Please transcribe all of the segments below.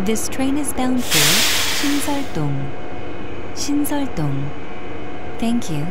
This train is bound for 신설동. 신설동. Thank you.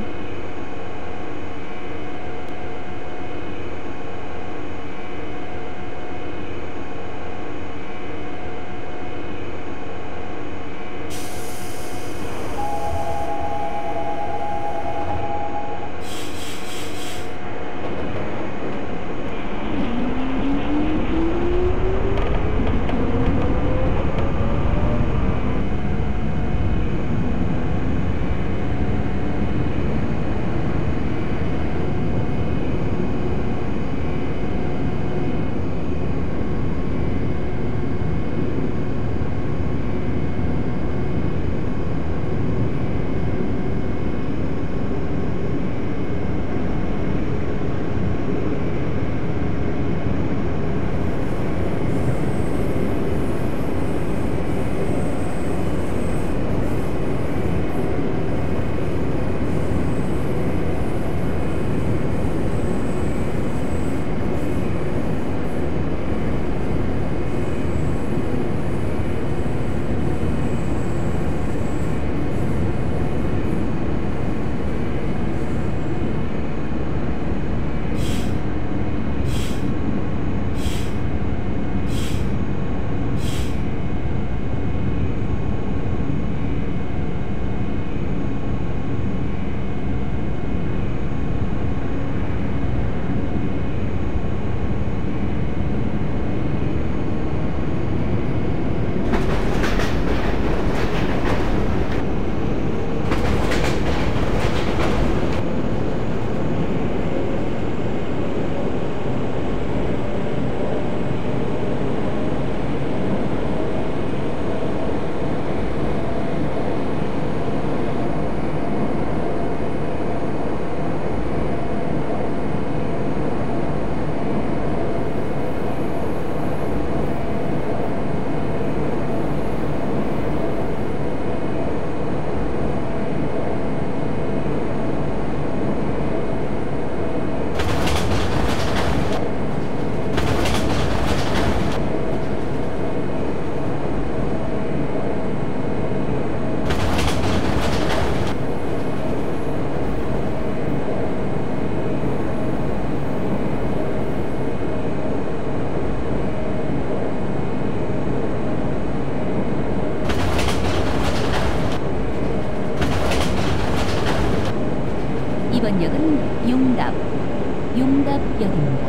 용답역입니다.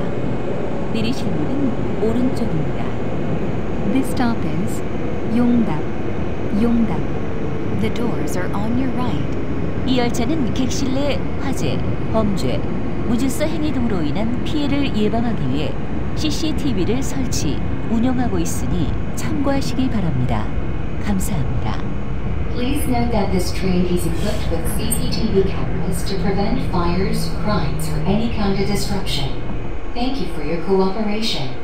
내리실 문은 오른쪽입니다. This stop is Yongdap. Yongdap. The doors are on your right. 이 열차는 객실 내 화재, 범죄, 무질서 행위 등으로 인한 피해를 예방하기 위해 CCTV를 설치, 운영하고 있으니 참고하시기 바랍니다. 감사합니다. Please note that this train is equipped with CCTV cameras to prevent fires, crimes, or any kind of disruption. Thank you for your cooperation.